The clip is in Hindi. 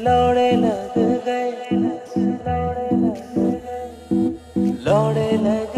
लौड़े लग गए लौड़े लग